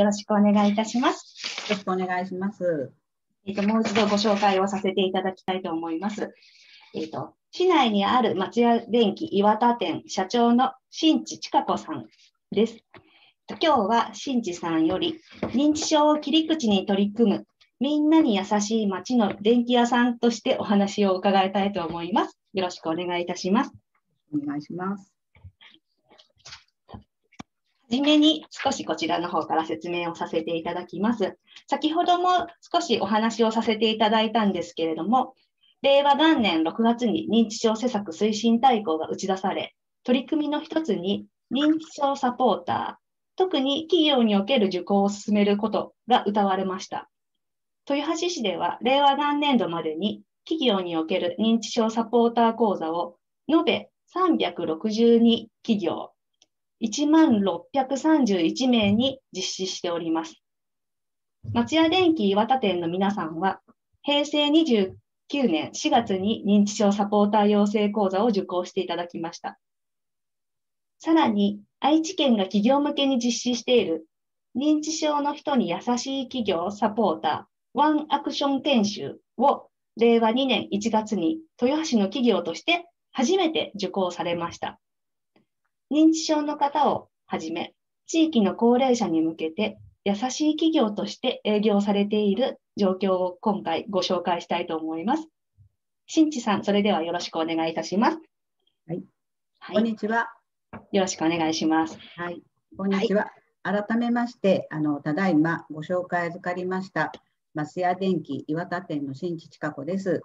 よろしくお願いいたします。よろしくお願いします。えっ、と、もう一度ご紹介をさせていただきたいと思います。えっ、と、市内にある松屋電機岩田店社長の新地千佳子さんです。今日は新地さんより認知症を切り口に取り組むみんなに優しい街の電気屋さんとしてお話を伺いたいと思います。よろしくお願いいたします。お願いします。じめに少しこちらの方から説明をさせていただきます。先ほども少しお話をさせていただいたんですけれども、令和元年6月に認知症施策推進大綱が打ち出され、取り組みの一つに認知症サポーター、特に企業における受講を進めることが謳われました。豊橋市では令和元年度までに企業における認知症サポーター講座を延べ362企業、1万631名に実施しております。松屋電機岩田店の皆さんは、平成29年4月に認知症サポーター養成講座を受講していただきました。さらに、愛知県が企業向けに実施している認知症の人に優しい企業サポーターワンアクション研修を令和2年1月に豊橋の企業として初めて受講されました。認知症の方をはじめ、地域の高齢者に向けて優しい企業として営業されている状況を今回ご紹介したいと思います。新地さん、それではよろしくお願いいたします。はい。はい、こんにちは。よろしくお願いします。はい。こんにちは。はい、改めまして、あのただいまご紹介預かりました増屋電機岩田店の新地千佳子です。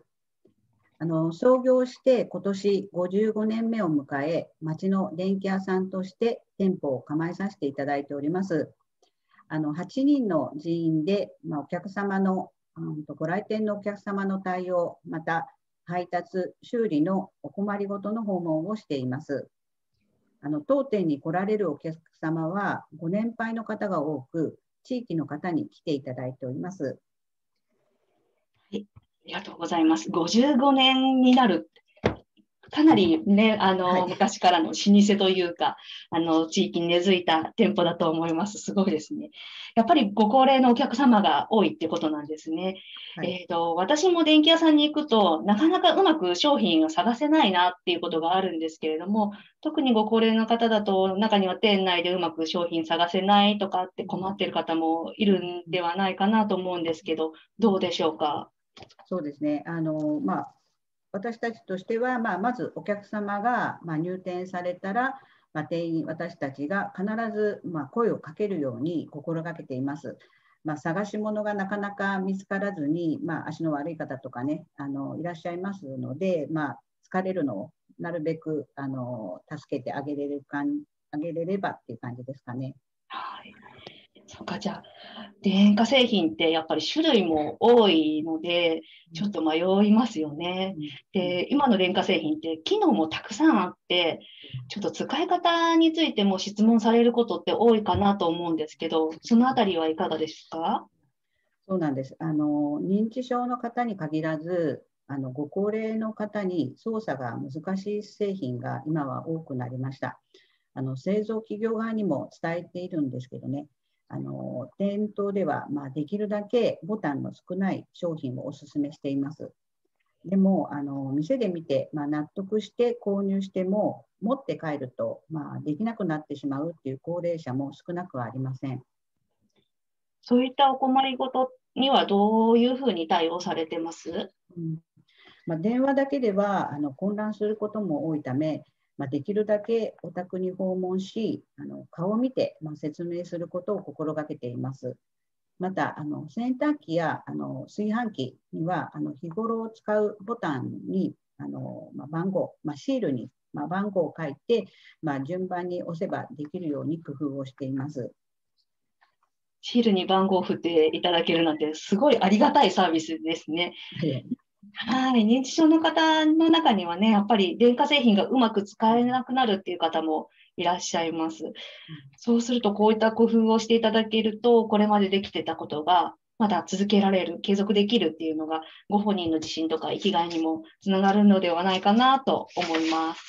あの創業して今年55年目を迎え、町の電気屋さんとして店舗を構えさせていただいております。あの8人の人員で、まあ、お客様の、うん、ご来店のお客様の対応、また配達、修理のお困りごとの訪問をしています。あの当店に来られるお客様はご年配の方が多く、地域の方に来ていただいております。ありがとうございます。55年になる。かなりね、あの、はい、昔からの老舗というか、あの、地域に根付いた店舗だと思います。すごいですね。やっぱりご高齢のお客様が多いってことなんですね。はい、えっ、ー、と、私も電気屋さんに行くと、なかなかうまく商品が探せないなっていうことがあるんですけれども、特にご高齢の方だと、中には店内でうまく商品探せないとかって困ってる方もいるんではないかなと思うんですけど、どうでしょうか？そうですね。あのまあ、私たちとしては、まあ、まずお客様が、まあ、入店されたら、まあ、店員、私たちが必ず、まあ、声をかけるように心がけています。まあ、探し物がなかなか見つからずに、まあ、足の悪い方とかね、あのいらっしゃいますので、まあ、疲れるのをなるべくあの助けてあげれるかあげれればっていう感じですかね。はいそうか、じゃあ、電化製品ってやっぱり種類も多いので、ちょっと迷いますよね。で、今の電化製品って機能もたくさんあって、ちょっと使い方についても質問されることって多いかなと思うんですけど、そのあたりはいかがですか？そうなんです。あの、認知症の方に限らず、あのご高齢の方に操作が難しい製品が今は多くなりました。あの製造企業側にも伝えているんですけどね、あの店頭では、まあ、できるだけボタンの少ない商品をお勧めしています。でもあの店で見て、まあ、納得して購入しても持って帰ると、まあ、できなくなってしまうっていう高齢者も少なくはありません。そういったお困りごとにはどういうふうに対応されてます、うんまあ、電話だけではあの混乱することも多いため、まあ、できるだけお宅に訪問し、あの顔を見て、まあ、説明することを心がけています。また、あの洗濯機やあの炊飯器にはあの日頃使うボタンにあの、まあ、番号、まあ、シールに、まあ、番号を書いて、まあ、順番に押せばできるように工夫をしています。シールに番号を振っていただけるなんて、すごいありがたいサービスですね。はい、認知症の方の中にはね、やっぱり電化製品がうまく使えなくなるっていう方もいらっしゃいます。そうすると、こういった工夫をしていただけると、これまでできてたことが、まだ続けられる、継続できるっていうのが、ご本人の自信とか生きがいにもつながるのではないかなと思います。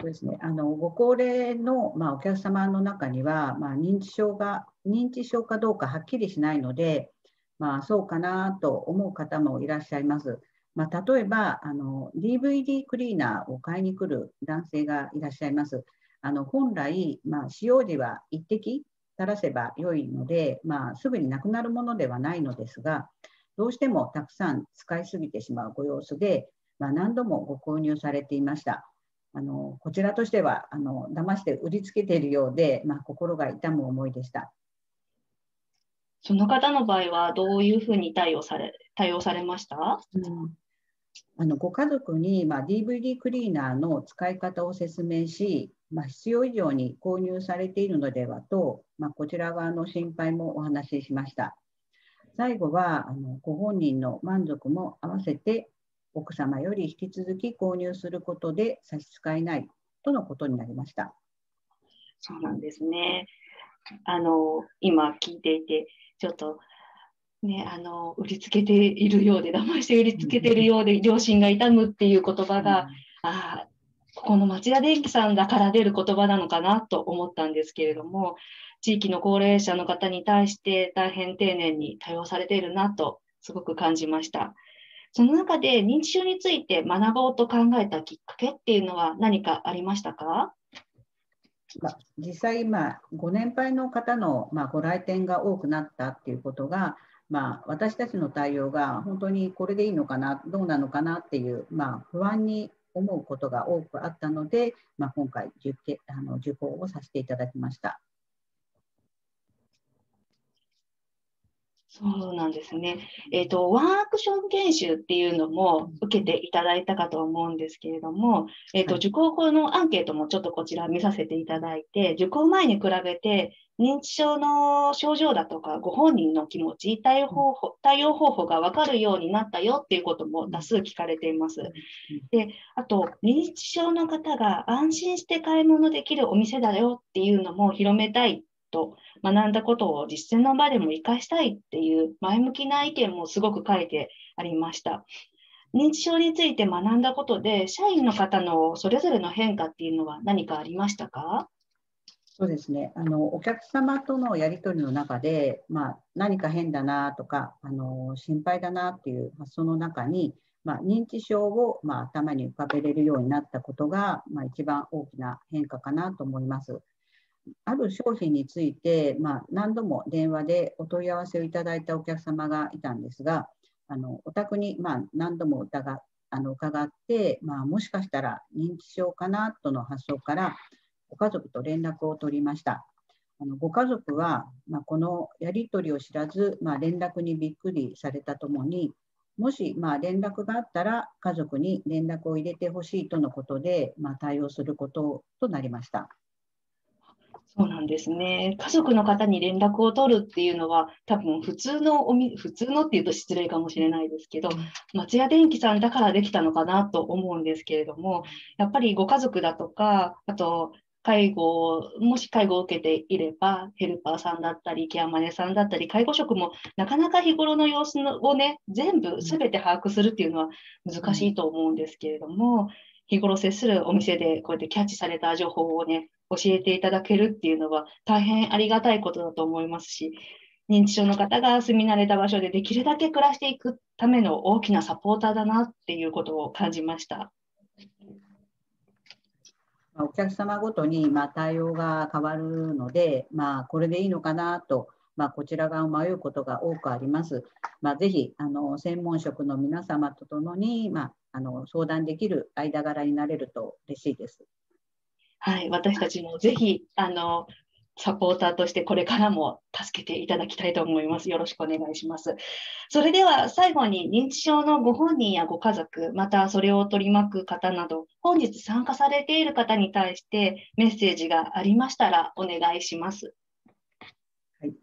そうですね、あのご高齢の、まあ、お客様の中には、まあ、認知症が認知症かどうかはっきりしないので、まあ、そうかなと思う方もいらっしゃいます。まあ、例えばあの DVD クリーナーを買いに来る男性がいらっしゃいます。あの本来、まあ、使用時は1滴垂らせば良いので、まあ、すぐになくなるものではないのですが、どうしてもたくさん使いすぎてしまうご様子で、まあ、何度もご購入されていました。あのこちらとしてはあの騙して売りつけているようで、まあ、心が痛む思いでした。その方の場合はどういうふうに対応され対応されました、うん、あのご家族に、まあ、DVD クリーナーの使い方を説明し、まあ、必要以上に購入されているのではと、まあ、こちら側の心配もお話ししました。最後はあのご本人の満足も合わせて奥様より引き続き購入することで差し支えないとのことになりました。そうなんですね。あの今聞いていてちょっとね、あの売りつけているようで騙して売りつけているようで両親が痛むっていう言葉が、あここの町田電機さんだから出る言葉なのかなと思ったんですけれども地域の高齢者の方に対して大変丁寧に対応されているなとすごく感じました。その中で認知症について学ぼうと考えたきっかけっていうのは何かありましたか？まあ、実際今ご年配の方の、まあ、ご来店が多くなったっていうことが、まあ、私たちの対応が本当にこれでいいのかなどうなのかなっていう、まあ、不安に思うことが多くあったので、まあ、今回受あの受講をさせていただきました。そうなんですね。えっ、ー、と、ワンアクション研修っていうのも受けていただいたかと思うんですけれども、えっ、ー、と、受講後のアンケートもちょっとこちら見させていただいて、受講前に比べて認知症の症状だとか、ご本人の気持ち、対応方法対応方法が分かるようになったよっていうことも多数聞かれています。で、あと、認知症の方が安心して買い物できるお店だよっていうのも広めたいと学んだことを実践の場でも活かしたいっていう前向きな意見もすごく書いてありました。認知症について学んだことで、社員の方のそれぞれの変化っていうのは何かありましたか？そうですねあのお客様とのやり取りの中で、まあ、何か変だなとかあの心配だなっていう発想の中に、まあ、認知症を、まあ、頭に浮かべれるようになったことが、まあ、一番大きな変化かなと思います。ある商品について、まあ、何度も電話でお問い合わせをいただいたお客様がいたんですが、あのお宅にまあ何度も疑あの伺って、まあ、もしかしたら認知症かなとの発想から、ご家族と連絡を取りました。あのご家族は、まあ、このやり取りを知らず、まあ、連絡にびっくりされたともに、もし、まあ、連絡があったら家族に連絡を入れてほしいとのことで、まあ、対応することとなりました。そうなんですね。家族の方に連絡を取るっていうのは、多分普通のおみ、普通のっていうと失礼かもしれないですけど、町屋電機さんだからできたのかなと思うんですけれども、やっぱりご家族だとか、あと、介護、もし介護を受けていれば、ヘルパーさんだったり、ケアマネさんだったり、介護職もなかなか日頃の様子をね、全部すべて把握するっていうのは難しいと思うんですけれども、日頃接するお店でこうやってキャッチされた情報をね、教えていただけるっていうのは大変ありがたいことだと思いますし、認知症の方が住み慣れた場所でできるだけ暮らしていくための大きなサポーターだなっていうことを感じました。お客様ごとにま対応が変わるので、まあ、これでいいのかなと、まあ、こちら側を迷うことが多くあります。まあ、ぜひあの専門職の皆様とともに、まあ、あの相談できる間柄になれると嬉しいです。はい、私たちもぜひ、あの、サポーターとしてこれからも助けていただきたいと思います。よろしくお願いします。それでは最後に認知症のご本人やご家族、またそれを取り巻く方など、本日参加されている方に対してメッセージがありましたらお願いします。はい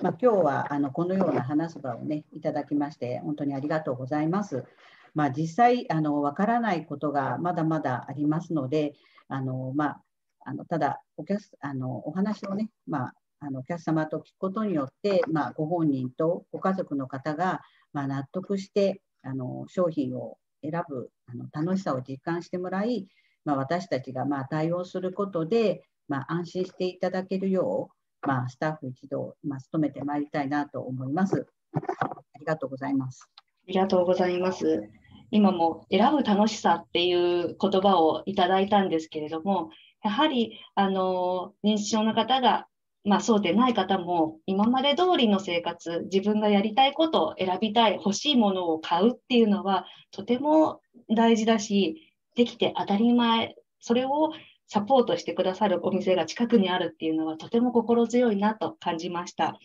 まあ、今日はあのこのような話す場をねいただきまして本当にありがとうございます。まあ、実際あのわからないことがまだまだありますので、あのまあ、あのただお客あのお話をね、まあ、あのお客様と聞くことによって、まあ、ご本人とご家族の方が、まあ、納得してあの商品を選ぶあの楽しさを実感してもらい、まあ、私たちがまあ対応することで、まあ、安心していただけるよう、まあ、スタッフ一同、まあ、努めてまいりたいなと思います。ありがとうございます。ありがとうございます。今も選ぶ楽しさっていう言葉をいただいたんですけれども、やはりあの認知症の方がまあそうでない方も今まで通りの生活、自分がやりたいことを選びたい、欲しいものを買うっていうのはとても大事だし、できて当たり前、それをサポートしてくださるお店が近くにあるっていうのはとても心強いなと感じました。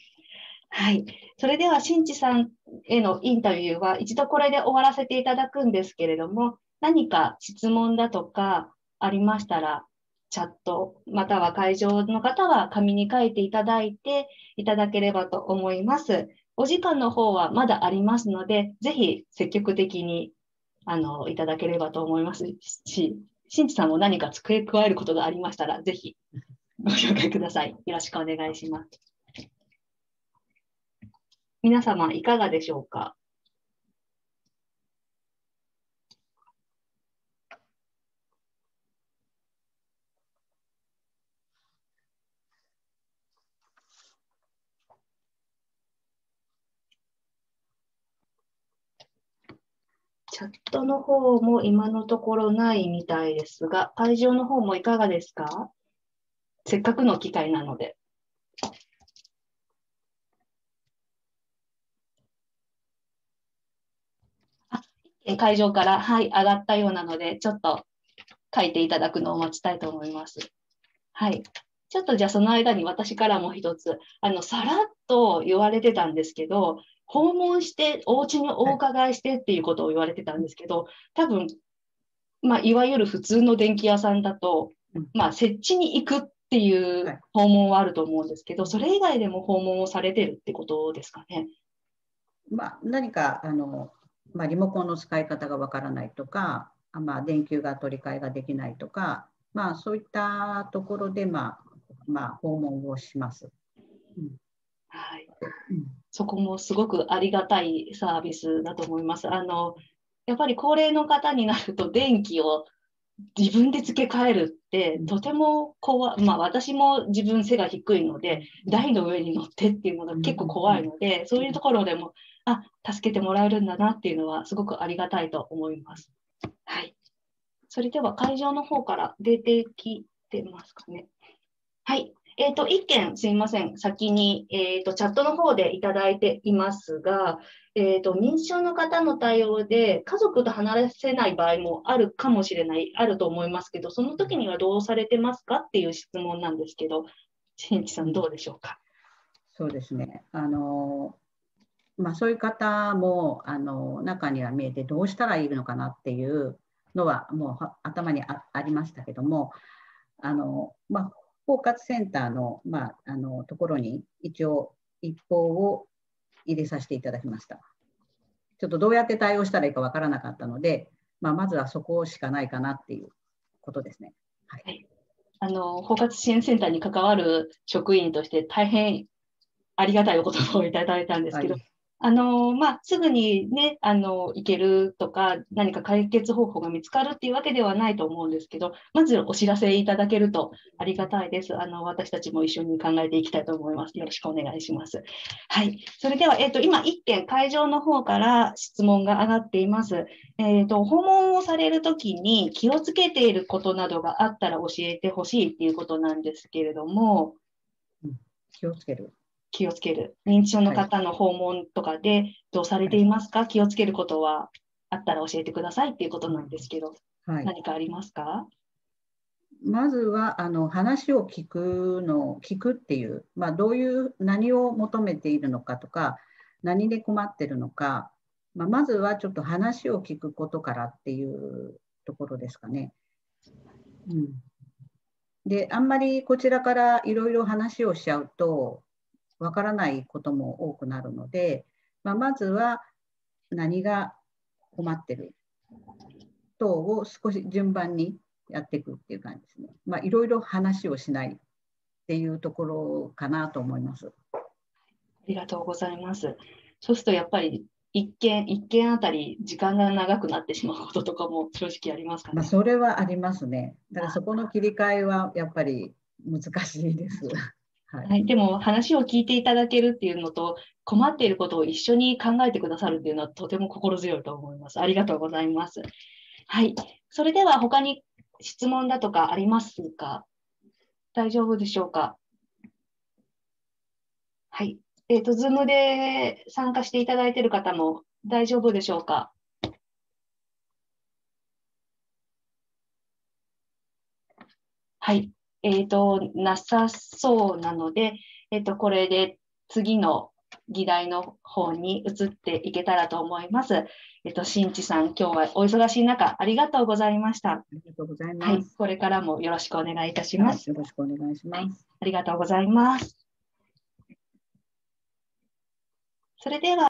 はい。それでは、新地さんへのインタビューは一度これで終わらせていただくんですけれども、何か質問だとかありましたら、チャット、または会場の方は紙に書いていただいていただければと思います。お時間の方はまだありますので、ぜひ積極的にあのいただければと思いますし、新地さんも何か付け加えることがありましたら、ぜひご紹介ください。よろしくお願いします。皆様、いかがでしょうか？チャットの方も今のところないみたいですが、会場の方もいかがですか？せっかくの機会なので。会場から、はい、上がったようなので、ちょっと書いていただくのを待ちたいと思います。はい。ちょっとじゃあその間に私からも一つ、あの、さらっと言われてたんですけど、訪問して、お家にお伺いしてっていうことを言われてたんですけど、多分、まあ、いわゆる普通の電気屋さんだと、まあ、設置に行くっていう訪問はあると思うんですけど、それ以外でも訪問をされてるってことですかね？まあ、何かあの、まあ、リモコンの使い方がわからないとか、まあ、電球が取り替えができないとか、まあ、そういったところで、まあまあ、訪問をします。うん、はい、そこもすごくありがたいサービスだと思います。あのやっぱり高齢の方になると電気を自分で付け替えるってとても怖い、まあ、私も自分背が低いので台の上に乗ってっていうのが結構怖いのでそういうところでもあ助けてもらえるんだなっていうのはすごくありがたいと思います。はい、それでは会場の方から出てきてますかね。はい。えっ、ー、と、一件すいません。先に、えっ、ー、と、チャットの方でいただいていますが、えっ、ー、と、認知症の方の対応で家族と離れせない場合もあるかもしれない、あると思いますけど、その時にはどうされてますかっていう質問なんですけど、新地さんどうでしょうか？そうですね。あの、まあ、そういう方もあの中には見えてどうしたらいいのかなっていうのはもう頭にありましたけどもあの、まあ、包括センターの,、まあ、あのところに一応一報を入れさせていただきました。ちょっとどうやって対応したらいいかわからなかったので、まあ、まずはそこしかないかなっていうことですね。はい、はい、あの包括支援センターに関わる職員として大変ありがたいお言葉をいただいたんですけど、はいあのまあ、すぐにね、あの、行けるとか、何か解決方法が見つかるっていうわけではないと思うんですけど、まずお知らせいただけるとありがたいです。あの、私たちも一緒に考えていきたいと思います。よろしくお願いします。はい。それでは、えっ、ー、と、今、一件会場の方から質問が上がっています。えっ、ー、と、訪問をされるときに気をつけていることなどがあったら教えてほしいっていうことなんですけれども、うん、気をつける。気をつける。認知症の方の訪問とかでどうされていますか、はい、気をつけることはあったら教えてくださいっていうことなんですけど、はい、何かありますか？まずはあの話を聞くの聞くっていう、まあ、どういう何を求めているのかとか何で困ってるのか、まあ、まずはちょっと話を聞くことからっていうところですかね。うん、であんまりこちらからいろいろ話をしちゃうとわからないことも多くなるので、まあ、まずは何が困ってる等を少し順番にやっていくっていう感じですね。まあ、いろいろ話をしないっていうところかなと思います。ありがとうございます。そうするとやっぱり一件一件あたり時間が長くなってしまうこととかも正直ありますかね？まあ、それはありますね。だからそこの切り替えはやっぱり難しいです。はい、はい、でも話を聞いていただけるっていうのと困っていることを一緒に考えてくださるっていうのはとても心強いと思います。ありがとうございます。はい。それでは他に質問だとかありますか？大丈夫でしょうか？はい。えっ、ー、と、ズームで参加していただいている方も大丈夫でしょうか？はい。えっ、ー、と、なさそうなので、えっ、ー、と、これで次の議題の方に移っていけたらと思います。えっと、新地さん、今日はお忙しい中、ありがとうございました。ありがとうございます。はい、これからもよろしくお願いいたします。よろしくお願いします。はい、ありがとうございます。それでは